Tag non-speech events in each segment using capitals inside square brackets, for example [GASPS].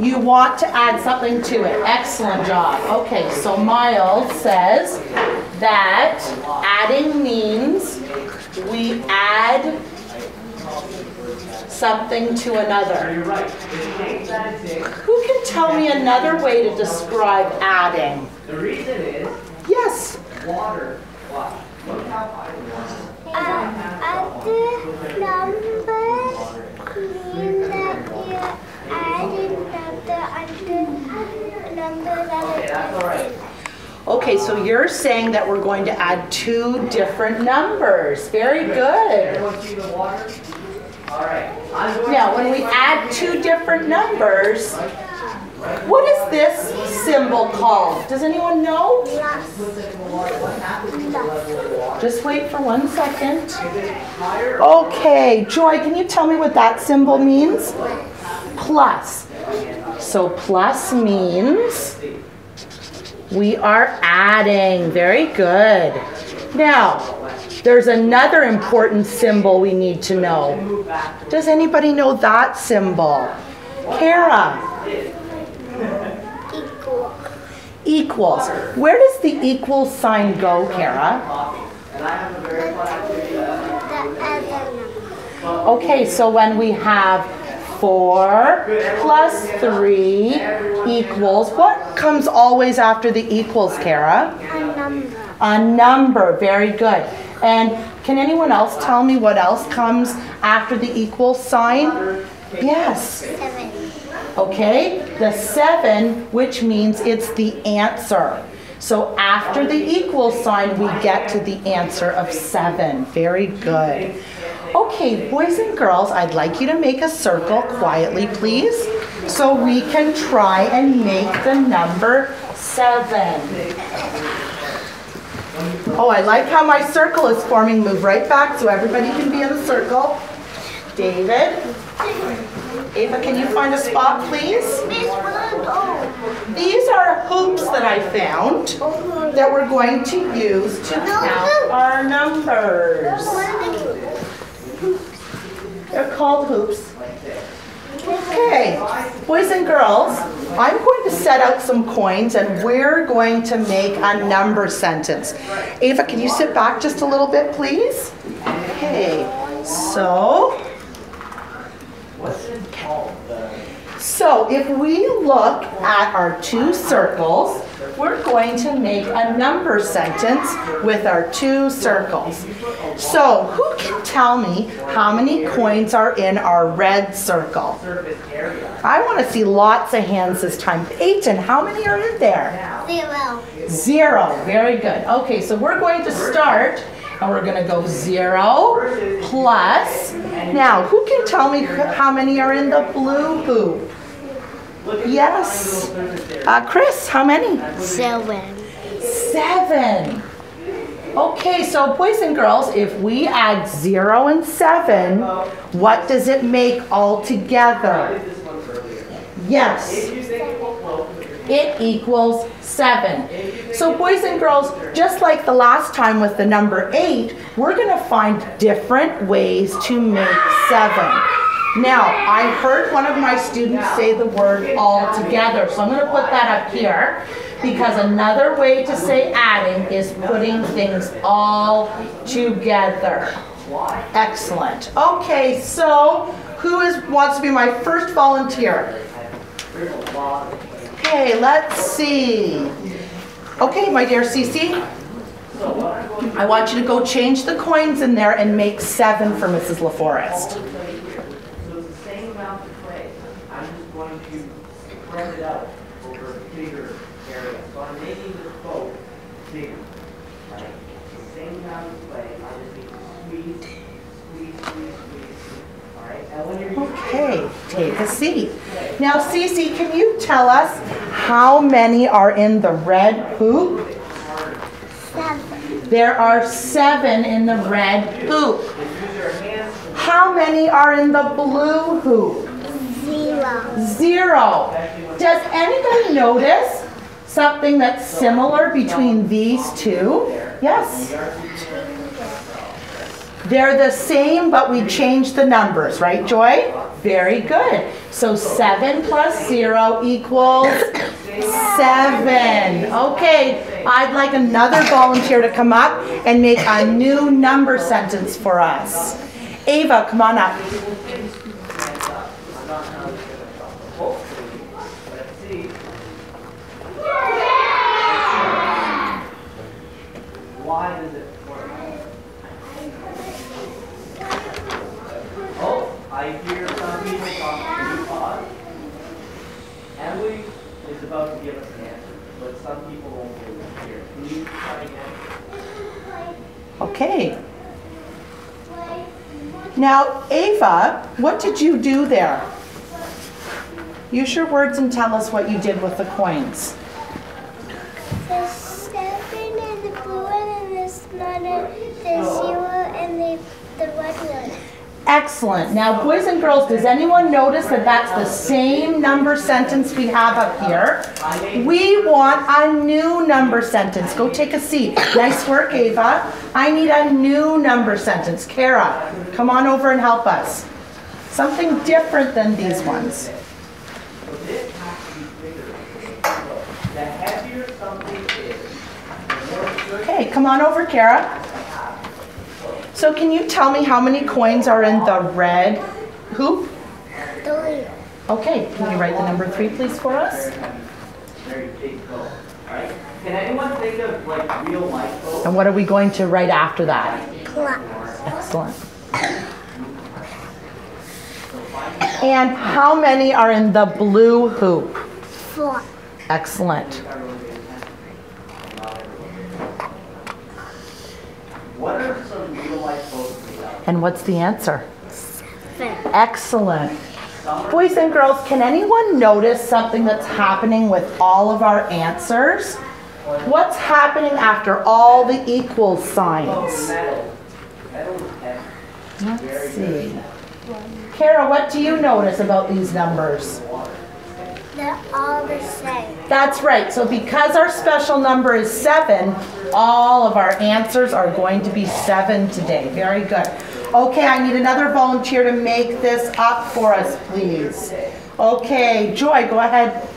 You want to add something to it. Excellent job. Okay, so Miles says that adding means we add something to another. Who can tell me another way to describe adding? The reason is Yes. water. Watch. Look how high the water Other numbers mean that you're adding another under number That's all right. Okay, so you're saying that we're going to add two different numbers. Very good. Everyone see the water? All right. I'm going Now, when we add two different numbers, what is this symbol called? Does anyone know? Just wait for one second. Okay, Joy, can you tell me what that symbol means? Plus. So plus means we are adding. Very good. Now, there's another important symbol we need to know. Does anybody know that symbol? Kara, equal. equals. Where does the equal sign go, Kara? And I have a very fun activity. The other number. Okay, so when we have 4 plus 3 equals, what comes always after the equals, Kara? A number. A number, very good. And can anyone else tell me what else comes after the equal sign? Yes. Okay, the 7, which means it's the answer. So after the equal sign, we get to the answer of 7. Very good. Okay, boys and girls, I'd like you to make a circle quietly, please, so we can try and make the number 7. Oh, I like how my circle is forming. Move right back so everybody can be in the circle. David? Ava, can you find a spot, please? These are hoops that I found that we're going to use to count our numbers. Called hoops. Okay, boys and girls, I'm going to set out some coins and we're going to make a number sentence. Ava, can you sit back just a little bit, please? Okay, so. So if we look at our two circles, we're going to make a number sentence with our two circles. So who can tell me how many coins are in our red circle? I want to see lots of hands this time. Peyton, how many are in there? Zero. Zero. Very good. Okay, so we're going to start and we're going to go zero plus. Now, who can tell me how many are in the blue hoop? Yes. Uh, Chris, how many? Seven. Seven. Okay, so boys and girls, if we add zero and seven, what does it make all together? This one's earlier. Yes. If you think it will float, put your it equals seven. So boys and girls, just like the last time with the number eight, we're gonna find different ways to make seven. Now, I heard one of my students say the word all together, so I'm gonna put that up here because another way to say adding is putting things all together. Excellent. Okay, so who is wants to be my first volunteer? Okay, let's see. Okay, my dear Cece, I want you to go change the coins in there and make seven for Mrs. LaForest. So it's the same amount of clay. I'm just going to spread it out over a bigger area. So I'm making this boat bigger. Right? It's the same amount of clay. I just need to squeeze, squeeze, squeeze, squeeze. All right? And when you're Okay, take a seat. Now, Cece, can you tell us how many are in the red hoop? Seven. There are seven in the red hoop. use your hands, How many are in the blue hoop? Zero. Zero. Does anybody notice something that's similar between these two? Yes. They're the same, but we changed the numbers, right, Joy? Very good. So 7 plus 0 equals 7. Okay, I'd like another volunteer to come up and make a new number sentence for us. Ava, come on up. Let's see. Why does it work? I hear some people talking to you, pause. Emily is about to give us an answer, but some people won't be able to hear. Can you try again? Okay. Now, Ava, what did you do there? Use your words and tell us what you did with the coins. The seven and the blue one and the smaller, the zero and the, the red one. Excellent. Now, boys and girls, does anyone notice that that's the same number sentence we have up here? We want a new number sentence. Go take a seat. Nice work, Ava. I need a new number sentence. Kara, come on over and help us. Something different than these ones. Okay, come on over, Kara. So can you tell me how many coins are in the red hoop? Three. Okay, can you write the number three, please, for us? Can anyone think of like real life? And what are we going to write after that? Plus. Excellent. And how many are in the blue hoop? Four. Excellent. What are some real life boats made of? And what's the answer? Seven. Excellent. Boys and girls, can anyone notice something that's happening with all of our answers? What's happening after all the equal signs? metal. Metal is heavy. Let's see. Kara, what do you notice about these numbers? They're all the same. That's right. So because our special number is seven, all of our answers are going to be seven today. Very good. Okay, I need another volunteer to make this up for us, please. Okay, Joy, go ahead.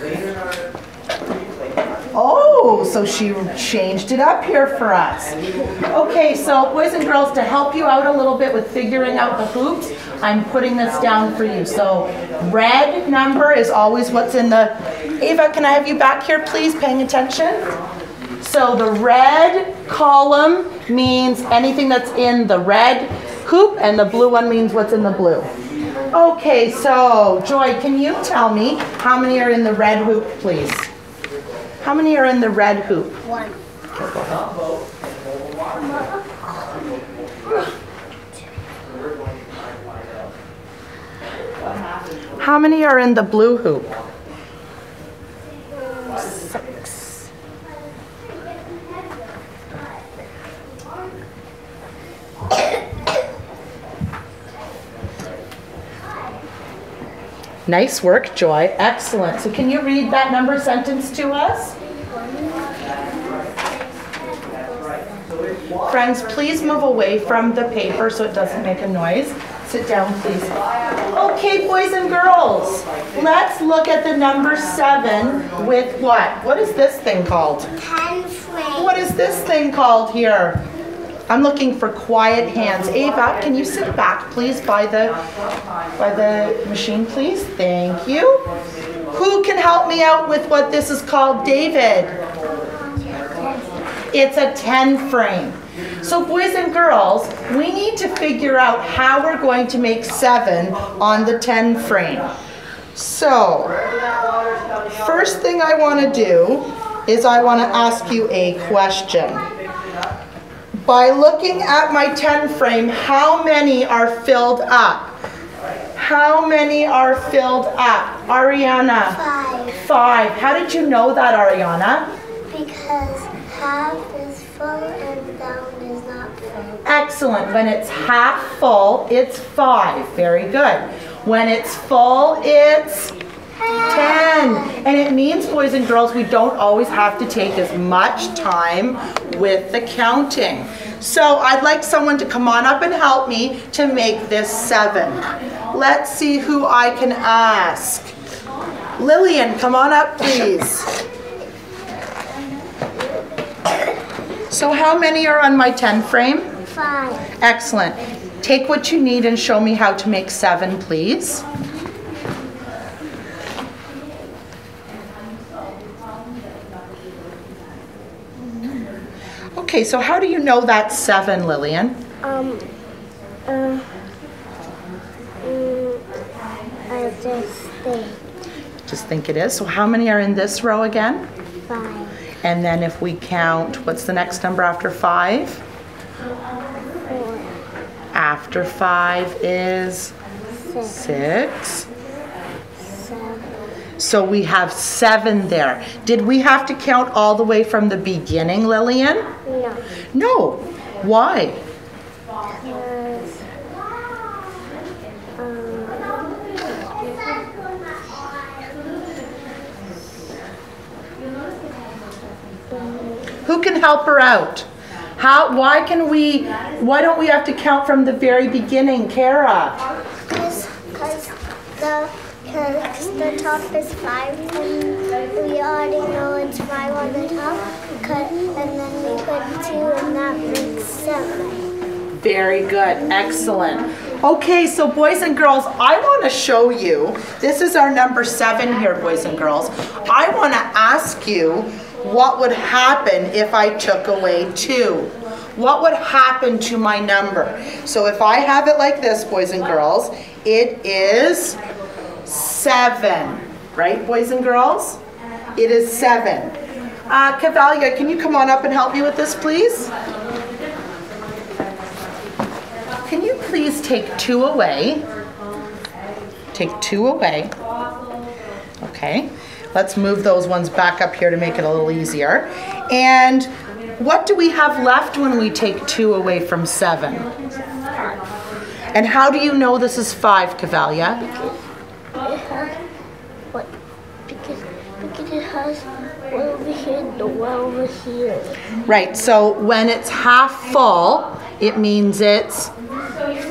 Later in our replay, Oh, so she changed it up here for us. Okay, so boys and girls, to help you out a little bit with figuring out the hoops, I'm putting this down for you. So red number is always what's in the, Ava, can I have you back here, please, paying attention? So the red column means anything that's in the red hoop, and the blue one means what's in the blue. Okay, so Joy, can you tell me how many are in the red hoop, please? How many are in the red hoop? One. some boats can hold a lot of metal. So we're going to try and find out. What happens when How many are in the blue hoop? Six. Nice work, Joy. Excellent. So can you read that number sentence to us? Friends, please move away from the paper so it doesn't make a noise. Sit down, please. Okay, boys and girls, let's look at the number seven with what? What is this thing called? Ten frame. What is this thing called here? I'm looking for quiet hands. Ava, can you sit back, please, by the, by the machine, please? Thank you. Who can help me out with what this is called, David? It's a 10 frame. So boys and girls, we need to figure out how we're going to make seven on the 10 frame. So, first thing I want to do is I want to ask you a question. By looking at my 10 frame, how many are filled up? How many are filled up? Ariana? Five. Five. How did you know that, Ariana? Because half full and down is not full. Excellent. When it's half full, it's five. Very good. When it's full, it's 10. And it means, boys and girls, we don't always have to take as much time with the counting. So I'd like someone to come on up and help me to make this 7. Let's see who I can ask. Lillian, come on up, please. So how many are on my 10 frame? Five. Excellent. Take what you need and show me how to make 7, please. Okay, so how do you know that's 7, Lillian? Um, uh, mm, I just think Just think it is. So how many are in this row again? five, And then if we count, what's the next number after 5? four, After 5 is six, 6. So we have 7 there. Did we have to count all the way from the beginning, Lillian? no, No. Why? because, um, Who can help her out? How, why can we, why don't we have to count from the very beginning, Kara? because, the, because the top is five, and we already know it's five on the top, and then we put two, and that makes seven. Very good, excellent. Okay, so boys and girls, I want to show you, this is our number seven here, boys and girls. I want to ask you what would happen if I took away two? What would happen to my number? So if I have it like this, boys and girls, it is seven, right, boys and girls? It is seven. Uh, Cavalia, can you come on up and help me with this, please? Can you please take two away? Take two away. Okay, let's move those ones back up here to make it a little easier. And what do we have left when we take two away from seven? And how do you know this is five, Cavalia? It has, what, because, because it has one over here and the one over here. Right, so when it's half full, it means it's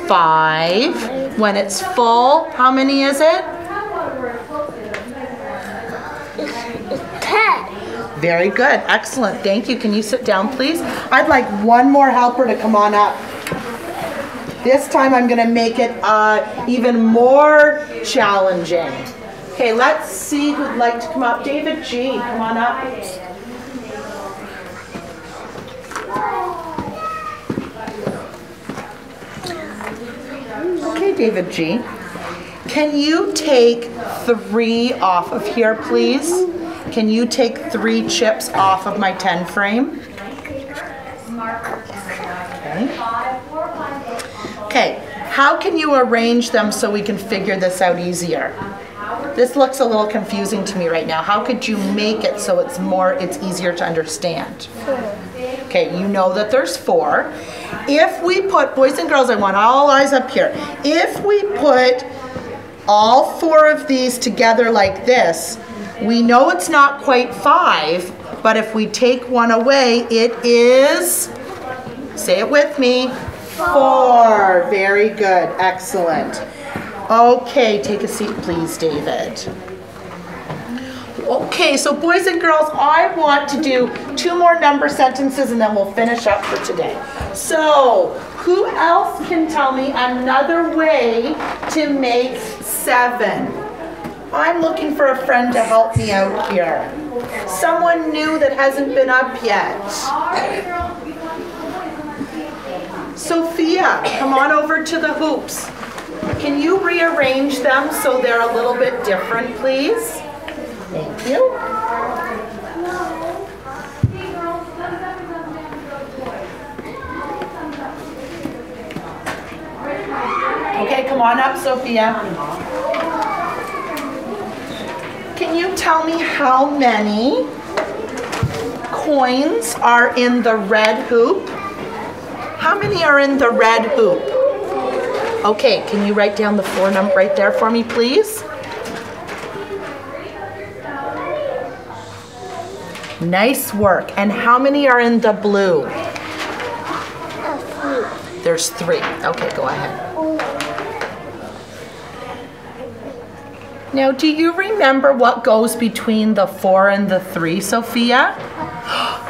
five. When it's full, how many is it? It's, it's ten. Very good, excellent, thank you. Can you sit down, please? I'd like one more helper to come on up. This time I'm gonna make it uh, even more challenging. Okay, let's see who'd like to come up. David G, come on up. Okay, David G. Can you take three off of here, please? Can you take three chips off of my 10 frame? Okay. Okay, how can you arrange them so we can figure this out easier? This looks a little confusing to me right now. How could you make it so it's more, it's easier to understand? Okay, you know that there's four. If we put, boys and girls, I want all eyes up here. If we put all four of these together like this, we know it's not quite five, but if we take one away, it is, say it with me, four. Very good, excellent. Okay, take a seat, please, David. Okay, so boys and girls, I want to do two more number sentences and then we'll finish up for today. So, who else can tell me another way to make seven? I'm looking for a friend to help me out here. Someone new that hasn't been up yet. Sophia, come on over to the hoops. Can you rearrange them so they're a little bit different, please? Thank you. Okay, come on up, Sophia. Can you tell me how many coins are in the red hoop? How many are in the red hoop? Okay, can you write down the four number right there for me, please? Nice work. And how many are in the blue? There's three. Okay, go ahead. Now, do you remember what goes between the four and the three, Sophia?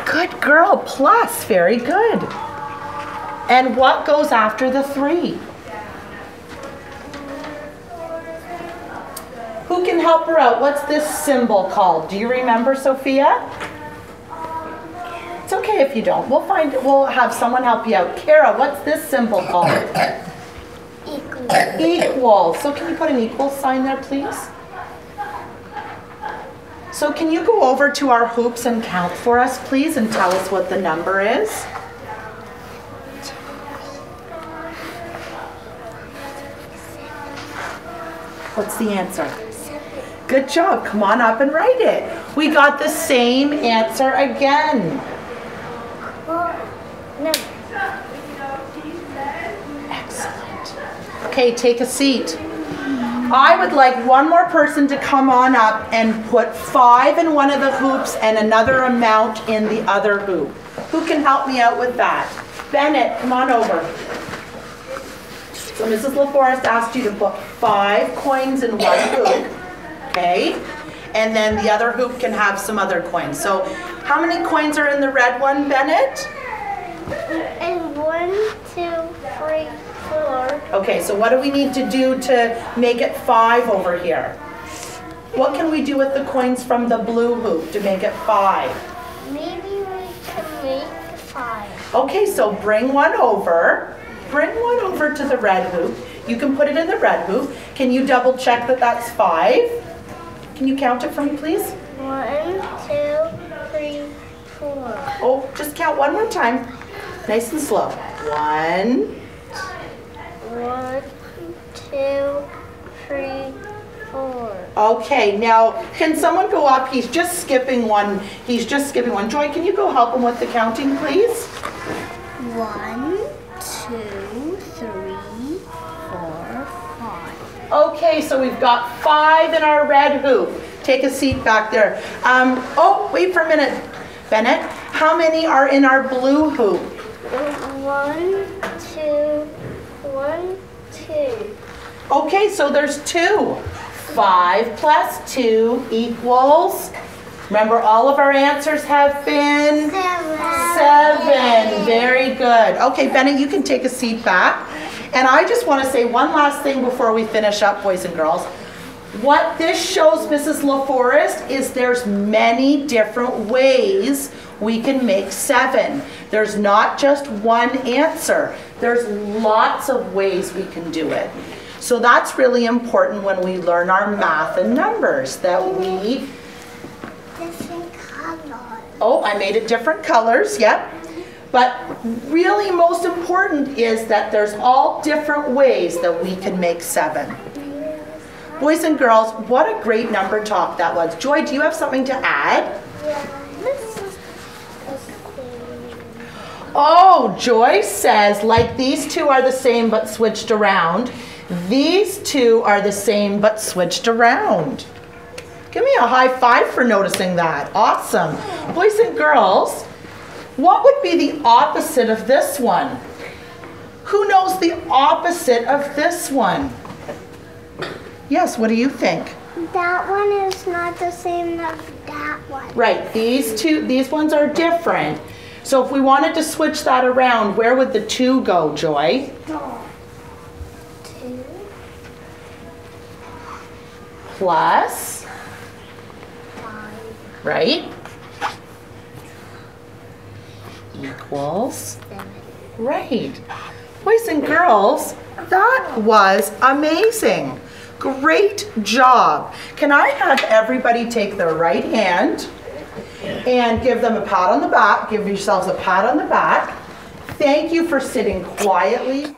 [GASPS] Good girl, plus, very good. And what goes after the three? Who can help her out? What's this symbol called? Do you remember, Sophia? It's okay if you don't. We'll find, we'll have someone help you out. Kara, what's this symbol called? [COUGHS] Equal. So can you put an equal sign there, please? So can you go over to our hoops and count for us, please, and tell us what the number is? What's the answer? Good job. Come on up and write it. We got the same answer again. No. Okay, take a seat. I would like one more person to come on up and put five in one of the hoops and another amount in the other hoop. Who can help me out with that? Bennett, come on over. So Mrs. LaForest asked you to put five coins in one hoop, okay? And then the other hoop can have some other coins. So how many coins are in the red one, Bennett? And one, two, three, four. Okay, so what do we need to do to make it five over here? What can we do with the coins from the blue hoop to make it five? Maybe we can make five. Okay, so bring one over. Bring one over to the red hoop. You can put it in the red hoop. Can you double check that that's five? Can you count it for me, please? One, two, three, four. Oh, just count one more time. Nice and slow. One, One, two, three, four. Okay, now can someone go up? He's just skipping one. He's just skipping one. Joy, can you go help him with the counting, please? One, two, three, four, five. Okay, so we've got five in our red hoop. Take a seat back there. Um, oh, wait for a minute. Bennett, how many are in our blue hoop? One, two, one, two. Okay, so there's two. Five plus two equals, remember all of our answers have been? Seven, Seven, very good. Okay, Bennett, you can take a seat back. And I just want to say one last thing before we finish up, boys and girls. What this shows Mrs. LaForest is there's many different ways we can make seven. There's not just one answer. There's lots of ways we can do it. So that's really important when we learn our math and numbers, that we Different colors. Oh, I made it different colors, yep. But really most important is that there's all different ways that we can make seven. Boys and girls, what a great number talk that was. Joy, do you have something to add? This is the same. Oh, Joyce says like these two are the same but switched around. These two are the same but switched around. Give me a high five for noticing that. Awesome. Boys and girls, what would be the opposite of this one? Who knows the opposite of this one? Yes, what do you think? That one is not the same as that one. Right, these two, these ones are different. So if we wanted to switch that around, where would the two go, Joy? Two. Plus, Five. right? Equals, right. Boys and girls, that was amazing. Great job. Can I have everybody take their right hand and give them a pat on the back? Give yourselves a pat on the back. Thank you for sitting quietly.